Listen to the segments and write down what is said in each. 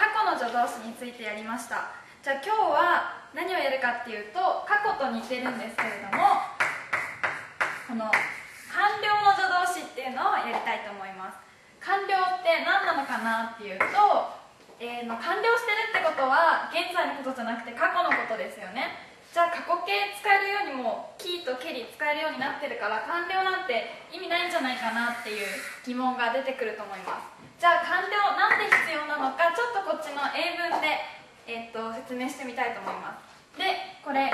過去の助動詞についてやりました。じゃあ今日は何をやるかっていうと過去と似てるんですけれどもこの完了の助動詞っていうのをやりたいと思います。完了って何なのかなっていうと、えー、の完了してるってことは現在のことじゃなくて過去のことですよね。じゃあ過去形使えるようにもキーとケリ使えるようになってるから完了なんて意味ないんじゃないかなっていう疑問が出てくると思います。じゃあ完了なんで必要なのかちょっとこっちの英文で、えー、っと説明してみたいと思います。でこれ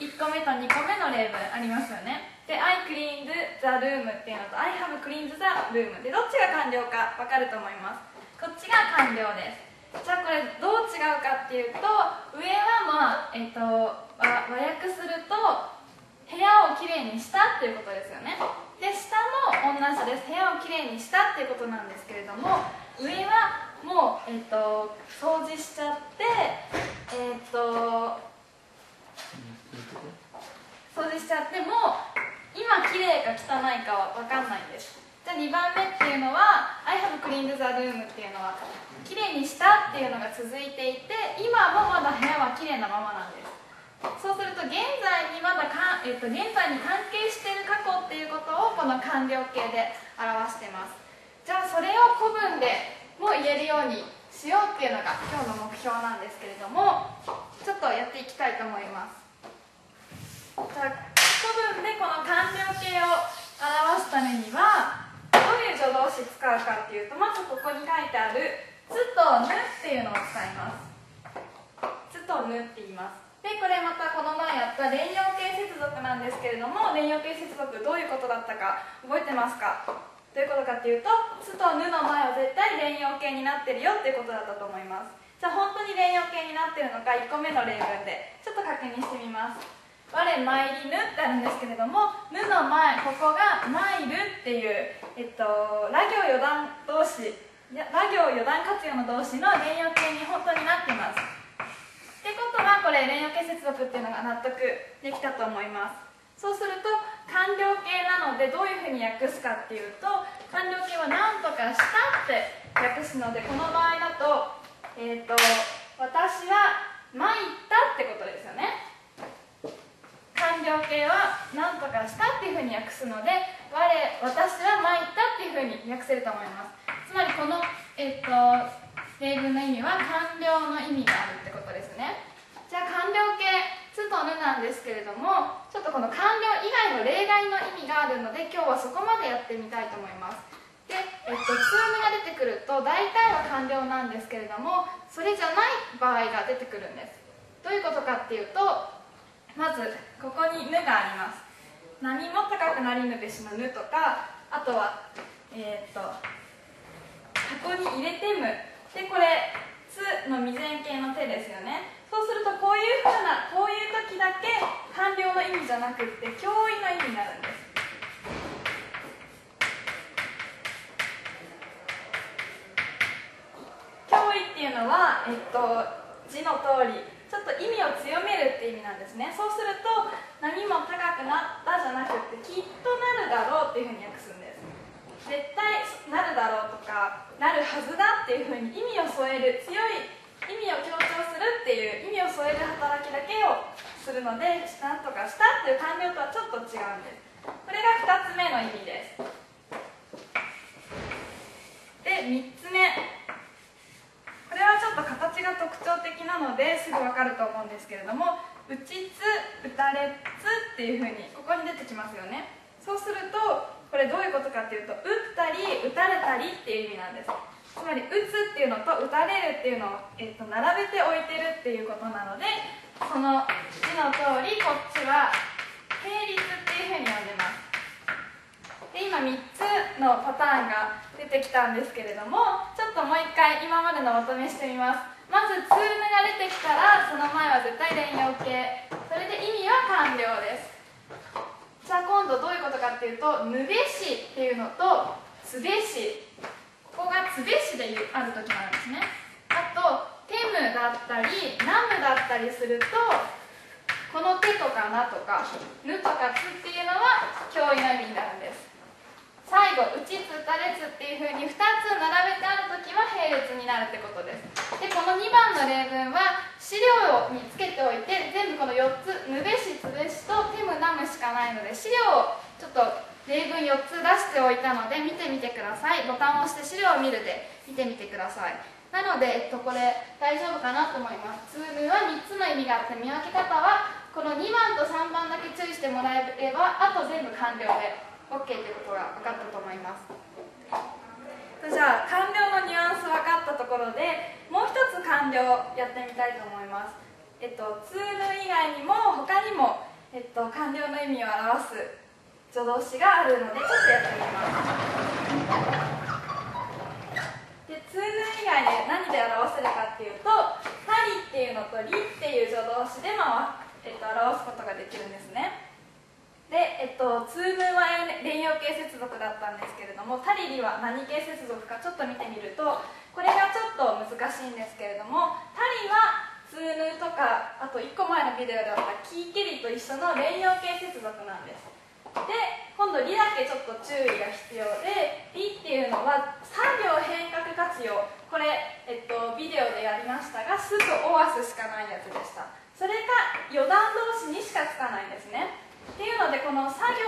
1個目と2個目の例文ありますよね。で I cleaned the room っていうのと I have cleaned the room でどっちが完了か分かると思います。こっちが完了です。じゃあこれどう違うかっていうと上はまあえっ、ー、と和訳すると部屋をきれいにしたっていうことですよね。で下も同じです。部屋をきれいにしたっていうことなんですけれども上はもう、えーと、掃除しちゃってえっ、ー、と掃除しちゃっても今きれいか汚いかは分かんないんです。じゃあ2番目っていうのは I have cleaned the room っていうのはきれいにしたっていうのが続いていて今もまだ部屋はきれいなままなんです。そうすると現在にまだか、えっと、現在に関係している過去っていうことをこの完了形で表してます。じゃあそれを古文でも言えるようにしようっていうのが今日の目標なんですけれどもちょっとやっていきたいと思います。じゃあ古文でこの完了形を表すためにはどういう助動詞使うかっていうとまずここに書いてあるつとぬっていうのを使います。とぬっています。でこれまたこの前やった連用形接続なんですけれども連用形接続どういうことだったか覚えてますか？どういうことかっていうと「つ」と「ぬ」の前は絶対連用形になってるよってことだったと思います。じゃあ本当に連用形になってるのか1個目の例文でちょっと確認してみます「我参りぬ」ってあるんですけれども「ぬ」の前ここが「参る」っていうえっとラ行余談動詞和行余談活用の動詞の連用形に本当になっています。はこれ連用形接続っていうのが納得できたと思います。そうすると完了形なのでどういうふうに訳すかっていうと完了形は何とかしたって訳すのでこの場合だと,、えーと、私は参ったってことですよね。完了形は何とかしたっていうふうに訳すので我私は参ったっていうふうに訳せると思います。つまりこの、えっと、例文の意味は完了の意味があるってことですね。じゃあ完了形「つ」と「ぬ」なんですけれどもちょっとこの完了以外の例外の意味があるので今日はそこまでやってみたいと思います。で、えっと、通無が出てくると大体は完了なんですけれどもそれじゃない場合が出てくるんです。どういうことかっていうとまずここに「ぬ」があります。何も高くなりぬべしの「ぬ」とかあとはえー、っと箱に入れてむでこれ「つ」の未然形の手ですよねそうするとこういうふうなこういう時だけ完了の意味じゃなくって教員の意味になるんです教意っていうのは、えっと、字の通りちょっと意味を強めるっていう意味なんですねそうすると何も高くなったじゃなくてきっとなるだろうっていうふうに訳すんです。絶対なるだろうとかなるはずだっていうふうに意味を添える強い意味を強調するっていう意味を添える働きだけをするのでなんとかしたっていう完了とはちょっと違うんです。これが2つ目の意味です。で3つ目。これはちょっと形が特徴的なのですぐ分かると思うんですけれども「打ちつ」「打たれつ」っていうふうにここに出てきますよね。そうするとこれどういうことかっていうと打ったり打たれたりっていう意味なんです。つまり打つっていうのと打たれるっていうのを、えー、と並べておいてるっていうことなのでこの字の通りこっちは並立っていうふうに呼んでます。で今3つのパターンが出てきたんですけれどもちょっともう一回今までのまとめしてみます。まずツールが出てきたらその前は絶対連用形それで意味は完了です。じゃあ今度どういうことかっていうと「ぬべし」っていうのと「つべし」ここが「つべし」である時なんですね。あと「てむ」だったり「なむ」だったりするとこの「手」とか「な」とか「ぬ」とか「つ」っていうのは教員の意味になるんです。最後「うちつ打」「たれつ」っていうふうに2つ並べてある時は並列になるってことですでこの2番の例文は資料につけておいて全部この4つ「ぬべし」「つべし」と「てむなむ」しかないので資料をちょっと例文4つ出しておいたので見てみてください。ボタンを押して資料を見るで見てみてください。なので、えっと、これ大丈夫かなと思います。ツールは3つの意味があって見分け方はこの2番と3番だけ注意してもらえればあと全部完了で。OK ということが分かったと思います。じゃあ完了のニュアンス分かったところでもう一つ完了やってみたいと思います。えっとツール以外にも他にも、えっと、完了の意味を表す助動詞があるのでちょっとやってみます。でツール以外で何で表せるかっていうと「たり」っていうのと「り」っていう助動詞で、まあえっと、表すことができるんですね。で、えっと、ツームは連用形接続だったんですけれどもタリリは何形接続かちょっと見てみるとこれがちょっと難しいんですけれどもタリはツーヌとかあと1個前のビデオであったキーケリと一緒の連用形接続なんです。で今度「リ」だけちょっと注意が必要で「リ」っていうのは作業変革活用。これ、えっと、ビデオでやりましたが「す」と「おわす」しかないやつでした。それか余談動詞にしかつかないんですねっていうのでこの作業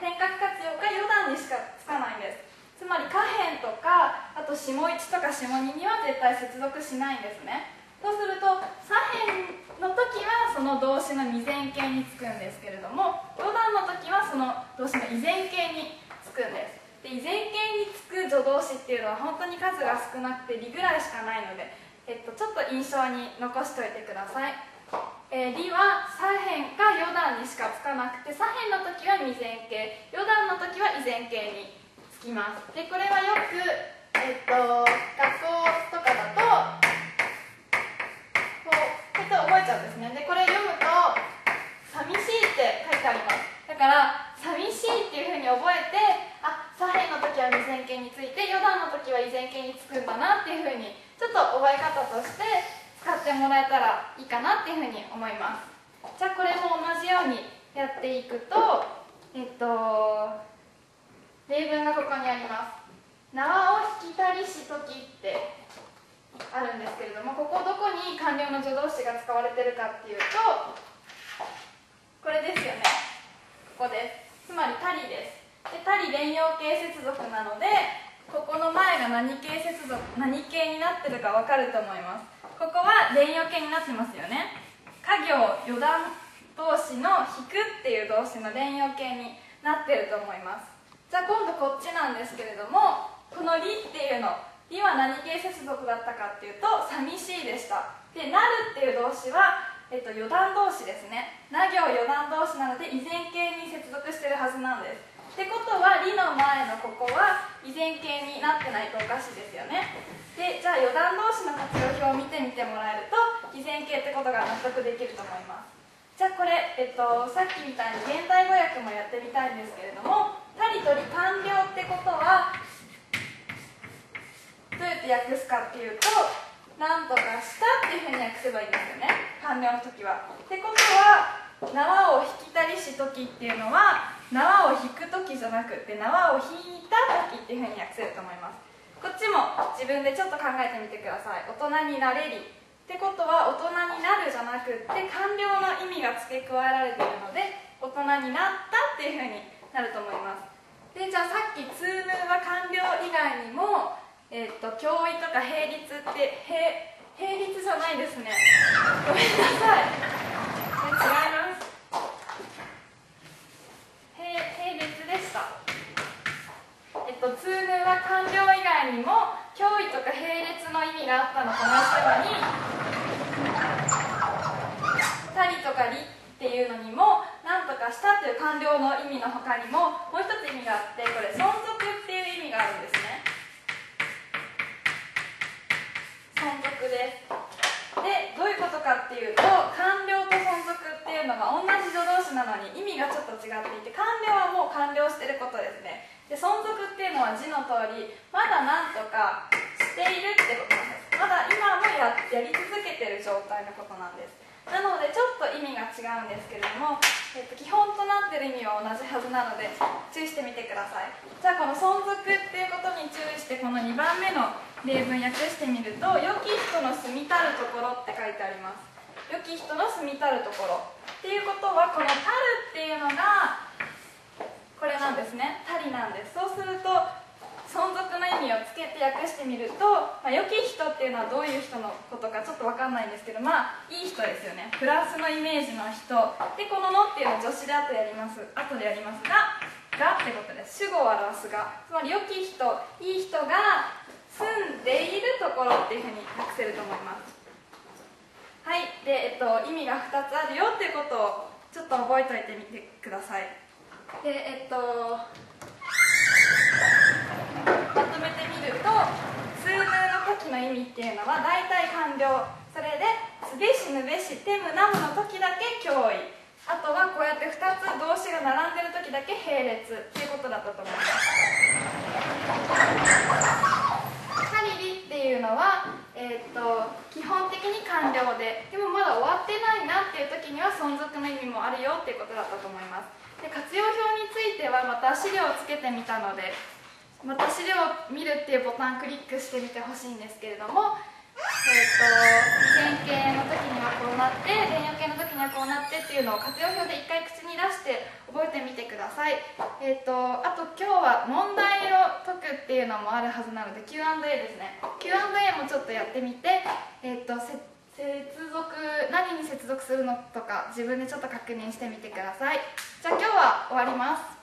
変革活用か余談にしかつかないんですつまり下辺とかあと下1とか下2には絶対接続しないんですね。そうすると左辺の時はその動詞の未然形につくんですけれども余談の時はその動詞の依然形につくんです。で依然形につく助動詞っていうのは本当に数が少なくて「り」ぐらいしかないので、えっと、ちょっと印象に残しておいてください。えー、理は左辺か余談にしかつかなくて左辺の時は未然形余談の時は依然形につきます。でこれはよく、え、っと学校とかだとこうこうやって覚えちゃうんですね。でこれ読むと「寂しい」って書いてあります。だから「寂しい」っていうふうに覚えてあ左辺の時は未然形について余談の時は依然形につくんだなっていうふうにちょっと覚え方として使ってもらえたらいいかなっていうふうに思います。じゃあこれも同じようにやっていくとえっと例文がここにあります。縄を引きたりしときってあるんですけれどもここどこに完了の助動詞が使われてるかっていうとこれですよね。ここです。つまり「たり」です。で「たり」連用形接続なのでここの前が何形接続何形になってるか分かると思います。ここは連用形になってますよね。家業余談動詞の引くっていう動詞の連用形になってると思います。じゃあ今度こっちなんですけれどもこの「り」っていうの「り」は何形接続だったかっていうと「寂しい」でした。で「なる」っていう動詞は、えっと、余談動詞ですね。な行余談動詞なので依然形に接続してるはずなんです。ってことは「り」の前のここは依然形になってないとおかしいですよね。でじゃあ余談動詞の活用表を見てみてもらえると偽善形ってことが納得できると思います。じゃあこれ、えっと、さっきみたいに現代語訳もやってみたいんですけれども「たりとり完了」ってことはどうやって訳すかっていうと「なんとかした」っていうふうに訳せばいいんですよね。完了の時は。ってことは縄を引きたりし時っていうのは縄を引く時じゃなくて縄を引いた時っていうふうに訳せると思います。こっちも自分でちょっと考えてみてください。大人になれり。ってことは大人になるじゃなくって完了の意味が付け加えられているので大人になったっていうふうになると思います。でじゃあさっき「ツームは完了」以外にも、えーと、教育とか並立って並立じゃないですね。ごめんなさい。違います。並列でした。えっと、通年は完了以外にも脅威とか並列の意味があったのと同じように「たり」とか「り」っていうのにも「なんとかした」っていう完了の意味の他にももう一つ意味があってこれ存続っていう意味があるんですね存続です。でどういうことかっていうと完了と存続っていうのが同じ助動詞なのに意味がちょっと違っていて完了はもう完了してることですね。で存続っていうのは字の通りまだ何とかしているってことなんです。まだ今もややり続けてる状態のことなんです。なのでちょっと意味が違うんですけれども、えっと、基本となってる意味は同じはずなので注意してみてください。じゃあこの存続っていうことに注意してこの2番目の例文訳してみると「良き人の住みたるところ」って書いてあります。良き人の住みたるところ。っていうことはこの「たる」っていうのがこれなんですね「たり」なんです。そうすると存続の意味をつけて訳してみると、まあ、良き人っていうのはどういう人のことかちょっと分かんないんですけどまあいい人ですよね。プラスのイメージの人。でこの「の」っていうのを助詞で後でやります。後でやりますが「が」ってことです。主語を表すが。つまり良き人いい人が住んでいるところっていうふうに訳せると思います。はい。で、えっと、意味が2つあるよっていうことをちょっと覚えておいてみてください。でえっとまとめてみると数名の時の意味っていうのは大体完了。それで「すべしぬべし」「てむなむ」の時だけ脅威。あとはこうやって2つ動詞が並んでる時だけ並列っていうことだったと思いますカリリっていうのは、えー、っと基本的に完了ででもまだ終わってないなっていう時には存続の意味もあるよっていうことだったと思います。で活用表についてはまた資料をつけてみたのでまた資料を見るっていうボタンクリックしてみてほしいんですけれどもえーと、線形の時にはこうなって電用形の時にはこうなってっていうのを活用表で一回口に出して覚えてみてください、えーと、あと今日は問題を解くっていうのもあるはずなので Q&A ですね。Q&A もちょっとやってみて、えーと、接続何に接続するのとか自分でちょっと確認してみてください。じゃあ今日は終わります。